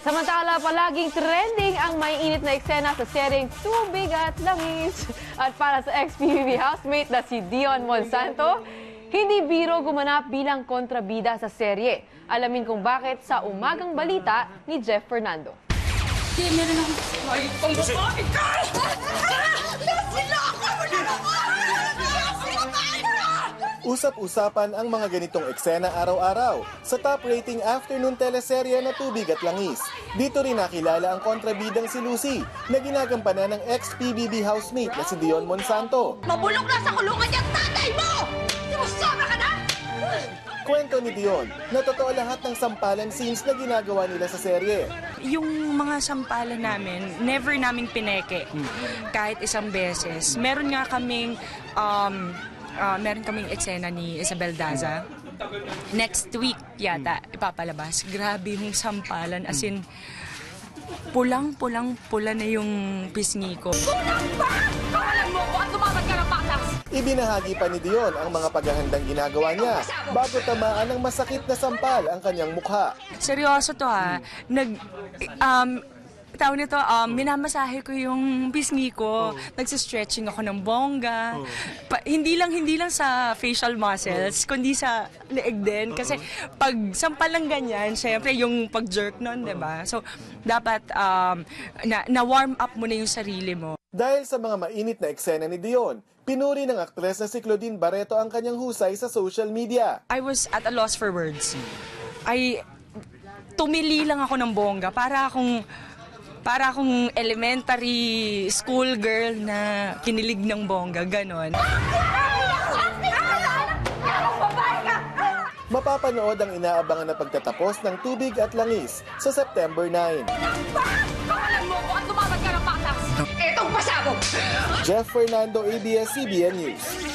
Samantala, palaging trending ang may init na eksena sa seryeng Tubig at Langis. At para sa ex-PBB housemate na si Dion Monsanto, hindi biro gumanap bilang kontrabida sa serye. Alamin kung bakit sa umagang balita ni Jeff Fernando. Usap-usapan ang mga ganitong eksena araw-araw sa top rating afternoon teleserye na Tubig at Langis. Dito rin nakilala ang kontrabidang si Lucy na ginagampanan ng ex-PBB housemate na si Dion Monsanto. Mabulok na sa kulungan yung tatay mo! Sinusobra ka na! Kwento ni Dion na totoo lahat ng sampalan scenes na ginagawa nila sa serye. yung mga sampalan namin, never naming pineke. Kahit isang beses. Meron nga kaming, um, ah, meron kaming eksena ni Isabel Daza. Next week yata, ipapalabas. Grabe yung sampalan. As in, pulang-pulang-pula na yung pisngi ko. Kulang pa! Kawalan mo ko at lumaban ka ng patas! Ibinahagi pa ni Dion ang mga paghahandang ginagawa niya bago tamaan ng masakit na sampal ang kanyang mukha. Seryoso to ha. Nag, um, tawag nito, um, minamasahe ko yung pisngi ko. Nagsistretching ako ng bongga. Pa- hindi lang hindi lang sa facial muscles, kundi sa leeg din. Kasi pag sampal lang ganyan, syempre yung pag-jerk nun, di ba? So, dapat um, na, na-warm up mo na yung sarili mo. Dahil sa mga mainit na eksena ni Dion, pinuri ng aktres na si Claudine Barreto ang kanyang husay sa social media. I was at a loss for words. I tumili lang ako ng bongga para akong para akong elementary school girl na kinilig ng bongga, ganon. Mapapanood ang inaabangan na pagtatapos ng Tubig at Langis sa September 9. Kawalan mo ko at lumaban ka ng patas! Etong pasabog! Jeff Fernando, ABS-CBN News.